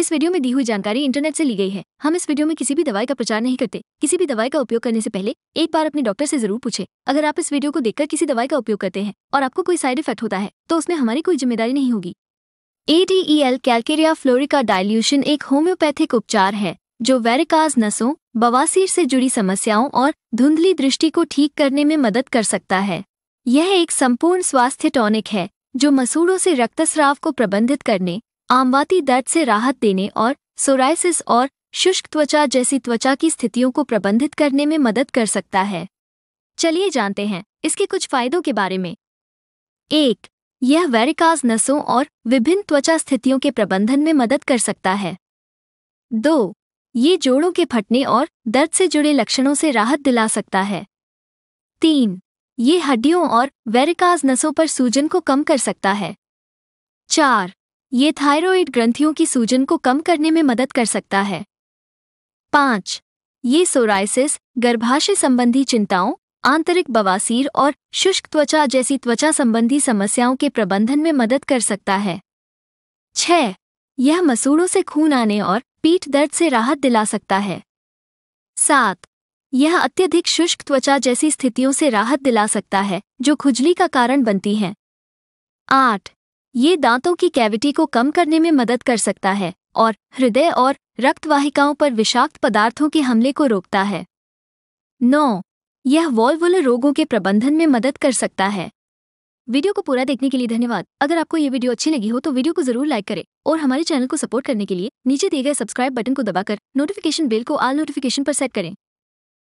इस वीडियो में दी हुई जानकारी इंटरनेट से ली गई है। हम इस वीडियो में किसी भी दवाई का प्रचार नहीं करते। किसी भी दवाई का उपयोग करने से पहले एक बार अपने डॉक्टर से ज़रूर पूछे। अगर आप इस वीडियो को देखकर किसी दवाई का उपयोग करते हैं और आपको कोई साइड इफ़ेक्ट होता है तो उसमें हमारी कोई ज़िम्मेदारी नहीं होगी। एडीईएल कैल्केरिया फ्लोरिका डायल्यूशन एक होम्योपैथिक उपचार है, जो वेरिकाज नसों, बवासीर से जुड़ी समस्याओं और धुंधली दृष्टि को ठीक करने में मदद कर सकता है। यह एक संपूर्ण स्वास्थ्य टॉनिक है, जो मसूड़ों से रक्तस्राव को प्रबंधित करने आमवाती दर्द से राहत देने और सोराइसिस और शुष्क त्वचा जैसी त्वचा की स्थितियों को प्रबंधित करने में मदद कर सकता है। चलिए जानते हैं, इसके कुछ फायदों के बारे में। एक, यह वेरिकाज नसों और विभिन्न त्वचा स्थितियों के प्रबंधन में मदद कर सकता है। दो, ये जोड़ों के फटने और दर्द से जुड़े लक्षणों से राहत दिला सकता है। तीन, ये हड्डियों और वेरिकाज नसों पर सूजन को कम कर सकता है। चार ये थायरॉइड ग्रंथियों की सूजन को कम करने में मदद कर सकता है। पाँच, ये सोराइसिस गर्भाशय संबंधी चिंताओं, आंतरिक बवासीर और शुष्क त्वचा जैसी त्वचा संबंधी समस्याओं के प्रबंधन में मदद कर सकता है। छह, यह मसूड़ों से खून आने और पीठ दर्द से राहत दिला सकता है। सात, यह अत्यधिक शुष्क त्वचा जैसी स्थितियों से राहत दिला सकता है, जो खुजली का कारण बनती हैं। आठ ये दांतों की कैविटी को कम करने में मदद कर सकता है और हृदय और रक्तवाहिकाओं पर विषाक्त पदार्थों के हमले को रोकता है। नौ, यह वॉल्वुलर रोगों के प्रबंधन में मदद कर सकता है। वीडियो को पूरा देखने के लिए धन्यवाद। अगर आपको ये वीडियो अच्छी लगी हो तो वीडियो को ज़रूर लाइक करें और हमारे चैनल को सपोर्ट करने के लिए नीचे दिए गए सब्सक्राइब बटन को दबाकर नोटिफिकेशन बेल को आल नोटिफिकेशन पर सेट करें।